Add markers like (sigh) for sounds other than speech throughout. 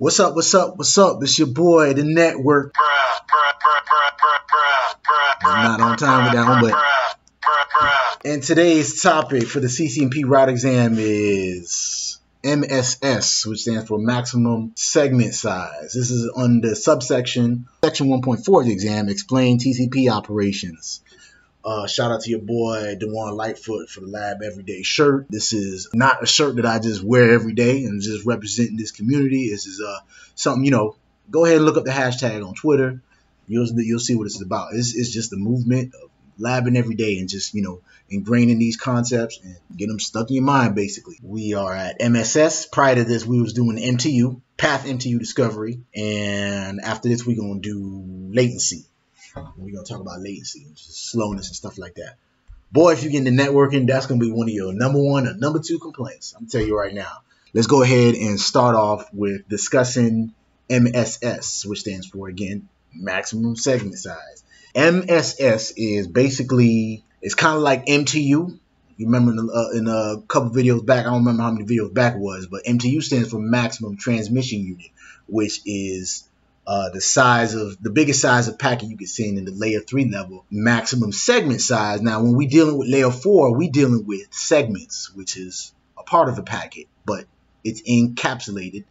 What's up? What's up? What's up? It's your boy, the network. not on time with that one, but. And today's topic for the CCNP route exam is MSS, which stands for maximum segment size. This is under subsection section 1.4 of the exam, explain TCP operations. Uh, shout out to your boy Duan Lightfoot for the Lab Everyday shirt. This is not a shirt that I just wear every day and just representing this community. This is uh, something you know. Go ahead and look up the hashtag on Twitter. You'll you'll see what it's about. It's, it's just the movement of labbing every day and just you know ingraining these concepts and get them stuck in your mind. Basically, we are at MSS. Prior to this, we was doing MTU path MTU discovery, and after this, we're gonna do latency. We're gonna talk about latency, slowness, and stuff like that. Boy, if you get into networking, that's gonna be one of your number one or number two complaints. I'm tell you right now. Let's go ahead and start off with discussing MSS, which stands for again maximum segment size. MSS is basically it's kind of like MTU. You remember in, uh, in a couple videos back, I don't remember how many videos back it was, but MTU stands for maximum transmission unit, which is uh, the size of the biggest size of packet you can send in the layer three level, maximum segment size. Now, when we're dealing with layer four, we're dealing with segments, which is a part of the packet, but it's encapsulated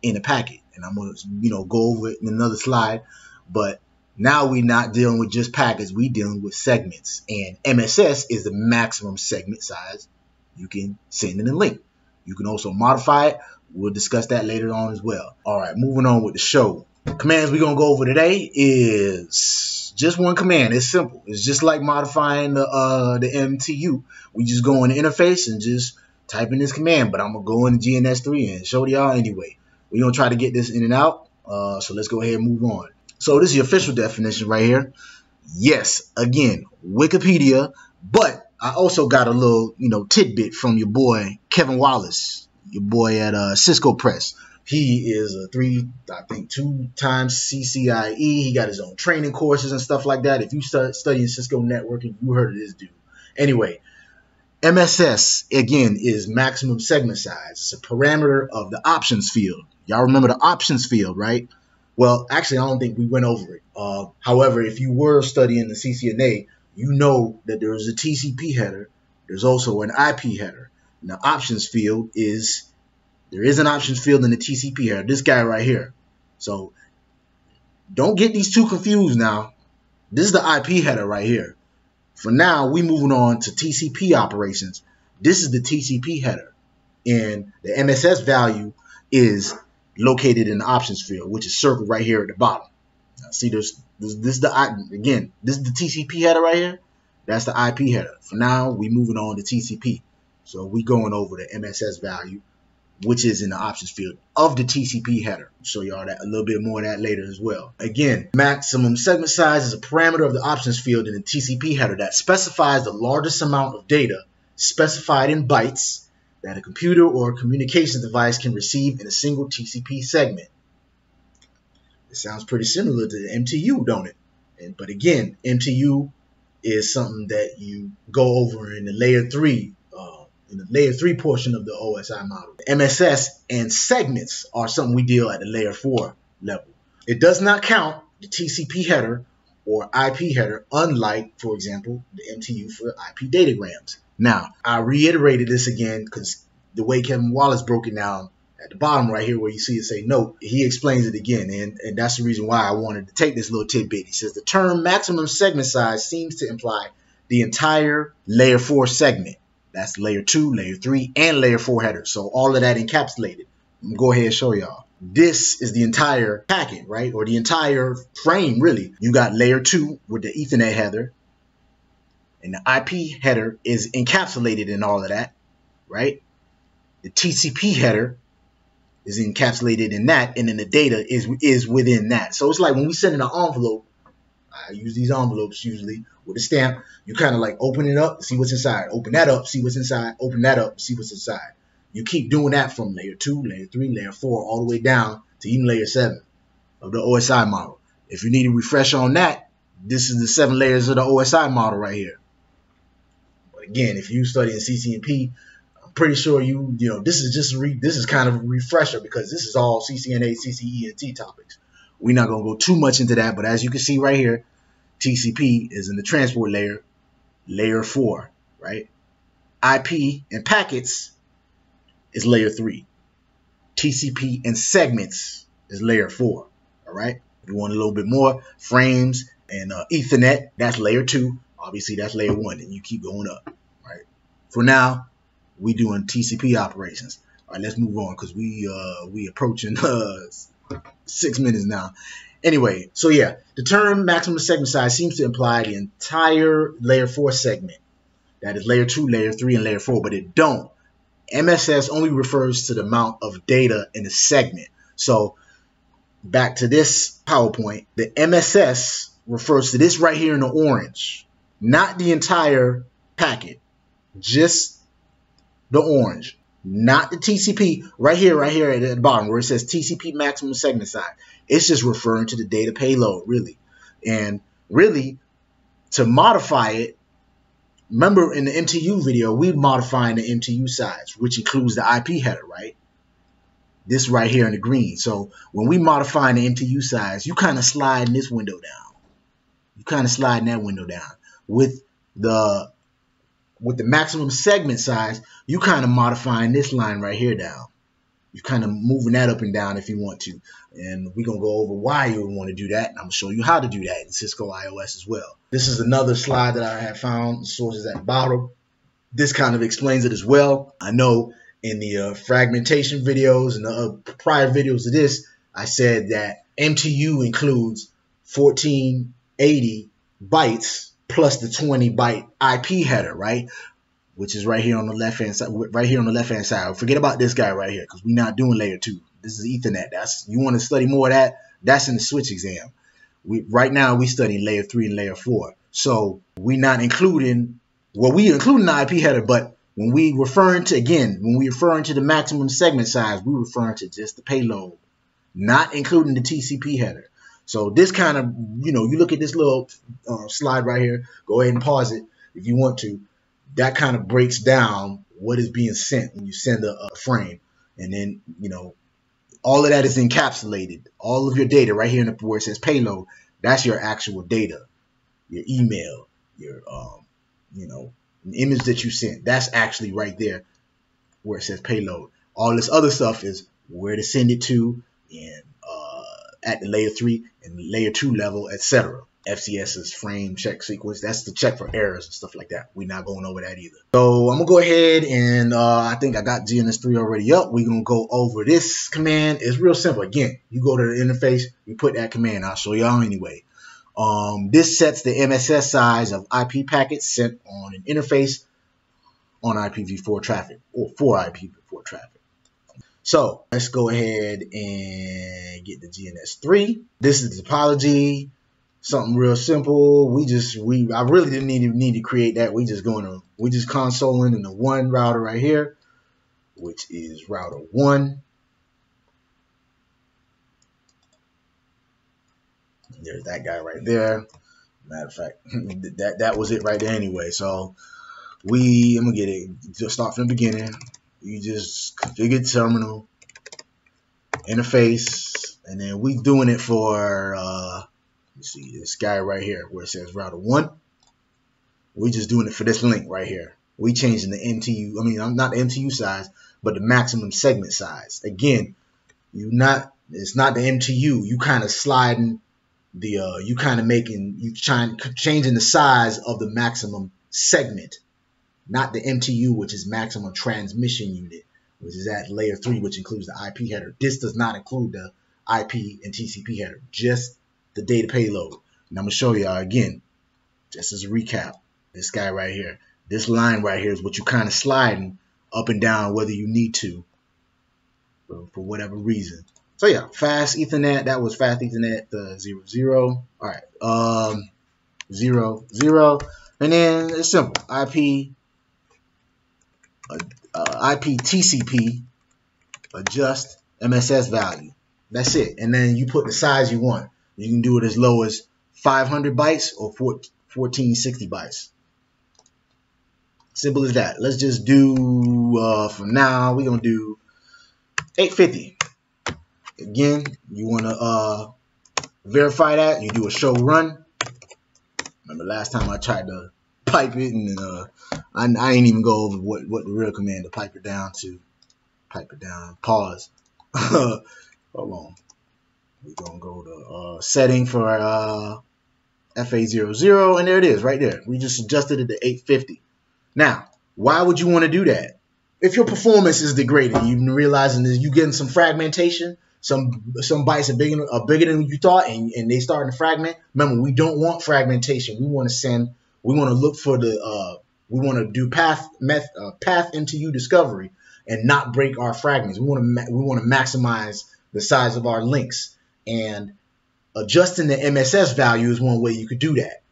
in a packet. And I'm gonna, you know, go over it in another slide. But now we're not dealing with just packets, we're dealing with segments. And MSS is the maximum segment size you can send in a link. You can also modify it. We'll discuss that later on as well. All right, moving on with the show commands we're going to go over today is just one command. It's simple. It's just like modifying the uh, the MTU. We just go in the interface and just type in this command. But I'm going to go into GNS3 and show y'all anyway. We're going to try to get this in and out. Uh, so let's go ahead and move on. So this is the official definition right here. Yes, again, Wikipedia. But I also got a little, you know, tidbit from your boy, Kevin Wallace, your boy at uh, Cisco Press. He is a three, I think, two times CCIE. He got his own training courses and stuff like that. If you start studying Cisco networking, you heard of this dude. Anyway, MSS again is maximum segment size. It's a parameter of the options field. Y'all remember the options field, right? Well, actually, I don't think we went over it. Uh, however, if you were studying the CCNA, you know that there is a TCP header. There's also an IP header. And the options field is there is an options field in the TCP here. This guy right here. So don't get these two confused now. This is the IP header right here. For now, we moving on to TCP operations. This is the TCP header. And the MSS value is located in the options field, which is circled right here at the bottom. Now, see, this, this is the again, this is the TCP header right here. That's the IP header. For now, we moving on to TCP. So we going over the MSS value which is in the options field of the TCP header. I'll show y'all that a little bit more of that later as well. Again, maximum segment size is a parameter of the options field in the TCP header that specifies the largest amount of data specified in bytes that a computer or communications device can receive in a single TCP segment. It sounds pretty similar to the MTU, don't it? And, but again, MTU is something that you go over in the layer 3 in the layer three portion of the OSI model. MSS and segments are something we deal at the layer four level. It does not count the TCP header or IP header, unlike, for example, the MTU for IP datagrams. Now, I reiterated this again because the way Kevin Wallace broke it down at the bottom right here where you see it say note, he explains it again. And, and that's the reason why I wanted to take this little tidbit. He says the term maximum segment size seems to imply the entire layer 4 segment. That's layer two, layer three, and layer four headers. So all of that encapsulated. I'm go ahead and show y'all. This is the entire packet, right? Or the entire frame, really. You got layer two with the Ethernet header. And the IP header is encapsulated in all of that, right? The TCP header is encapsulated in that, and then the data is is within that. So it's like when we send in an envelope, I use these envelopes usually with a stamp. You kind of like open it up, see what's inside. Open that up, see what's inside. Open that up, see what's inside. You keep doing that from layer two, layer three, layer four, all the way down to even layer seven of the OSI model. If you need a refresh on that, this is the seven layers of the OSI model right here. But again, if you study in CCNP, I'm pretty sure you you know this is just re, this is kind of a refresher because this is all CCNA, CCENT topics. We're not gonna go too much into that, but as you can see right here, TCP is in the transport layer, layer four, right? IP and packets is layer three. TCP and segments is layer four. All right. If you want a little bit more, frames and uh, Ethernet, that's layer two. Obviously, that's layer one, and you keep going up. Right. For now, we doing TCP operations. All right, let's move on because we uh we approaching (laughs) uh six minutes now. Anyway, so yeah, the term maximum segment size seems to imply the entire layer four segment. That is layer two, layer three, and layer four, but it don't. MSS only refers to the amount of data in a segment. So back to this PowerPoint, the MSS refers to this right here in the orange, not the entire packet, just the orange, not the TCP right here, right here at the bottom where it says TCP maximum segment size. It's just referring to the data payload, really. And really, to modify it, remember in the MTU video, we modifying the MTU size, which includes the IP header, right? This right here in the green. So when we modifying the MTU size, you kind of slide this window down. You kind of slide that window down. With the with the maximum segment size, you kind of modifying this line right here down. You're kind of moving that up and down if you want to. And we're going to go over why you would want to do that. And I'm going to show you how to do that in Cisco IOS as well. This is another slide that I have found, sources at the bottom. This kind of explains it as well. I know in the uh, fragmentation videos and the uh, prior videos of this, I said that MTU includes 1480 bytes plus the 20 byte IP header, right? Which is right here on the left hand side, right here on the left hand side. Forget about this guy right here because we're not doing layer two. This is Ethernet. That's you want to study more of that. That's in the switch exam. We right now we study layer three and layer four. So we're not including well, we including the IP header, but when we referring to again, when we referring to the maximum segment size, we referring to just the payload, not including the TCP header. So this kind of, you know, you look at this little uh, slide right here. Go ahead and pause it if you want to. That kind of breaks down what is being sent when you send a, a frame, and then you know all of that is encapsulated. All of your data right here in the where it says payload, that's your actual data, your email, your um, you know, an image that you sent. That's actually right there where it says payload. All this other stuff is where to send it to and at the layer three and layer two level, etc. FCS's frame check sequence. That's the check for errors and stuff like that. We're not going over that either. So I'm gonna go ahead and uh, I think I got GNS3 already up. We're gonna go over this command. It's real simple. Again, you go to the interface, you put that command. I'll show y'all anyway. Um, this sets the MSS size of IP packets sent on an interface on IPv4 traffic or for IPv4 traffic. So let's go ahead and get the GNS3. This is the topology something real simple. We just we I really didn't need to need to create that. We just going to we just consoling in the one router right here, which is router one. There's that guy right there. Matter of fact, (laughs) that that was it right there anyway. So we I'm gonna get it just start from the beginning. You just configure terminal interface, and then we doing it for uh, you see this guy right here where it says router one. We're just doing it for this link right here. We changing the MTU, I mean, I'm not the MTU size, but the maximum segment size. Again, you not, it's not the MTU. You kind of sliding the, uh, you kind of making, you trying, changing the size of the maximum segment, not the MTU, which is maximum transmission unit, which is at layer three, which includes the IP header. This does not include the IP and TCP header, just the data payload. And I'm to show y'all again, just as a recap, this guy right here. This line right here is what you kind of sliding up and down whether you need to for, whatever reason. So yeah, fast Ethernet, that was fast Ethernet uh, 0, 0. All right, um, 0, 0. And then it's simple, IP, uh, IP TCP, adjust MSS value. That's it. And then you put the size you want. You can do it as low as 500 bytes or 1460 bytes. Simple as that. Let's just do, uh, for now, we're going to do 850. Again, you want to uh, verify that. You do a show run. Remember last time I tried to pipe it and uh, I, I ain't even go over what, what the real command to pipe it down to. Pipe it down. Pause. (laughs) Hold on. We're to go to uh, setting for uh, FA00 and there it is right there. We just adjusted it to 850. Now, why would you want to do that? If your performance is degraded, you're realizing that you're getting some fragmentation, some some bytes are bigger, are bigger than you thought, and, and they starting to fragment. Remember, we don't want fragmentation. We want to send. We want to look for the. Uh, we want to do path meth, uh, path MTU discovery and not break our fragments. We want to we want to maximize the size of our links and adjusting the MSS value is one way you could do that.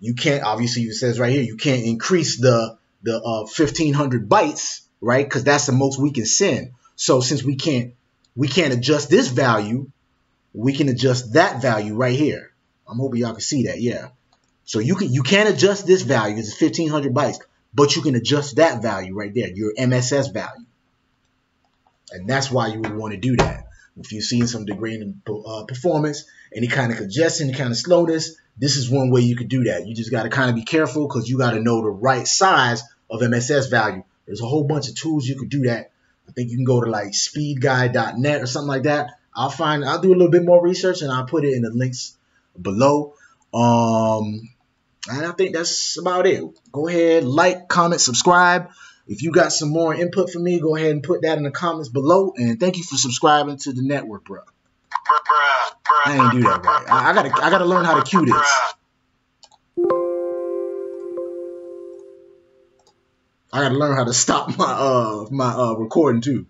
You can't obviously it says right here you can't increase the the uh, 1500 bytes, right? Because that's the most we can send. So since we can't we can't adjust this value, we can adjust that value right here. I'm hoping y'all can see that. Yeah. So you can you can adjust this value. It's 1500 bytes, but you can adjust that value right there, your MSS value. And that's why you would want to do that. If you're seeing some degrading uh, performance, any kind of congestion, any kind of slowness, this is one way you could do that. You just got to kind of be careful because you got to know the right size of MSS value. There's a whole bunch of tools you could do that. I think you can go to like speedguide.net or something like that. I'll find, I'll do a little bit more research and I'll put it in the links below. Um, and I think that's about it. Go ahead, like, comment, subscribe. If you got some more input for me, go ahead and put that in the comments below. And thank you for subscribing to the NetworkBruh. I ain't do that right. I, I gotta I gotta learn how to cue this. I gotta learn how to stop my uh my uh recording too.